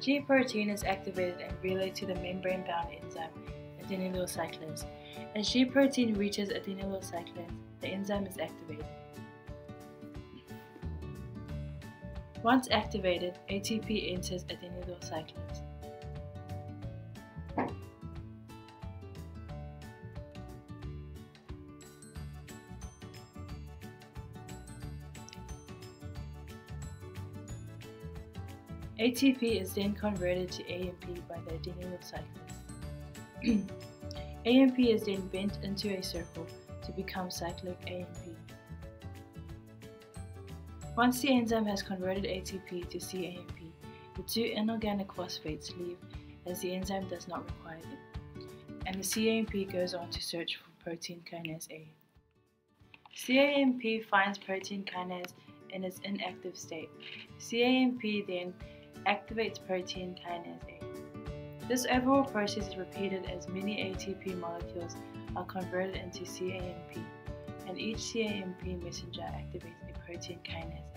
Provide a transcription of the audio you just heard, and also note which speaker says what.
Speaker 1: G protein is activated and relayed to the membrane bound enzyme adenylyl cyclase. As G protein reaches adenylyl cyclase, the enzyme is activated. Once activated, ATP enters adenylyl ATP is then converted to AMP by the adenylyl cyclase. AMP is then bent into a circle to become cyclic AMP. Once the enzyme has converted ATP to cAMP, the two inorganic phosphates leave as the enzyme does not require them, and the cAMP goes on to search for protein kinase A. cAMP finds protein kinase in its inactive state. cAMP then activates protein kinase A. This overall process is repeated as many ATP molecules are converted into cAMP, and each cAMP messenger activates a protein kinase.